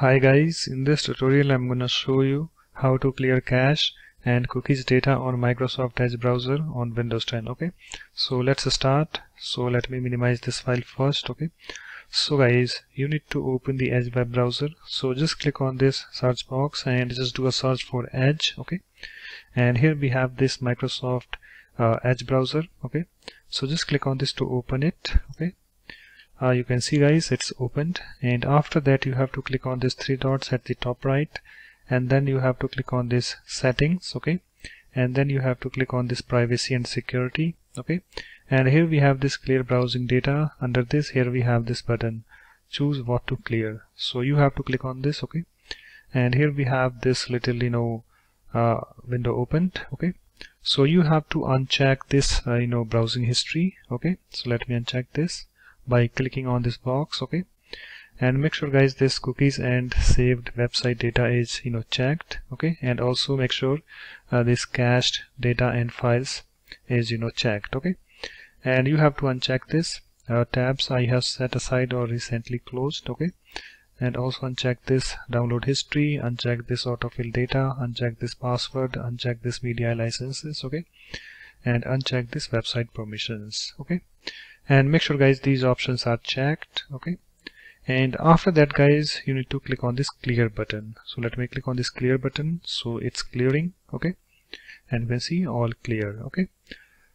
Hi guys, in this tutorial I'm gonna show you how to clear cache and cookies data on Microsoft Edge browser on Windows 10 okay? So let's start. So let me minimize this file first okay? So guys you need to open the Edge web browser. So just click on this search box and just do a search for Edge okay? And here we have this Microsoft uh, Edge browser okay? So just click on this to open it okay uh, you can see guys it's opened. And after that you have to click on this three dots at the top right. And then you have to click on this settings okay? And then you have to click on this privacy and security okay? And here we have this clear browsing data. Under this here we have this button. Choose what to clear. So you have to click on this okay? And here we have this little you know uh, window opened okay? So you have to uncheck this uh, you know browsing history okay? So let me uncheck this by clicking on this box okay? And make sure guys this cookies and saved website data is you know checked okay? And also make sure uh, this cached data and files is you know checked okay? And you have to uncheck this. Uh, tabs I have set aside or recently closed okay? And also uncheck this download history uncheck this autofill data uncheck this password uncheck this media licenses okay? And uncheck this website permissions okay and make sure guys these options are checked okay? And after that guys you need to click on this clear button. So let me click on this clear button. So it's clearing okay? And you can see all clear okay?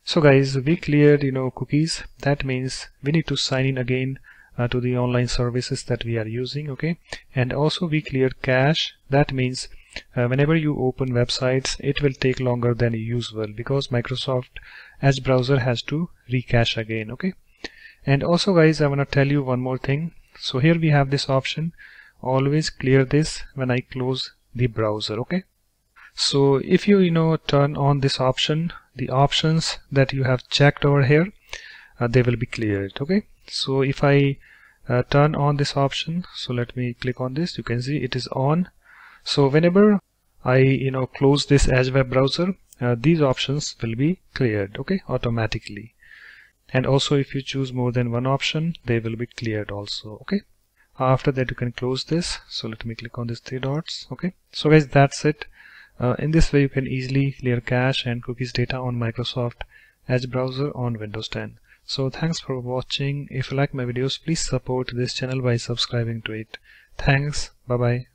So guys we cleared you know cookies. That means we need to sign in again uh, to the online services that we are using okay? And also we cleared cache. That means uh, whenever you open websites it will take longer than usual because Microsoft Edge browser has to recache again okay and also guys I want to tell you one more thing. So here we have this option. Always clear this when I close the browser okay? So if you you know turn on this option the options that you have checked over here uh, they will be cleared okay? So if I uh, turn on this option so let me click on this. You can see it is on. So whenever I you know close this Edge web browser uh, these options will be cleared okay? Automatically and also if you choose more than one option they will be cleared also okay? After that you can close this. So let me click on these three dots okay? So guys that's it. Uh, in this way you can easily clear cache and cookies data on Microsoft Edge browser on Windows 10 so thanks for watching. If you like my videos please support this channel by subscribing to it. Thanks. Bye bye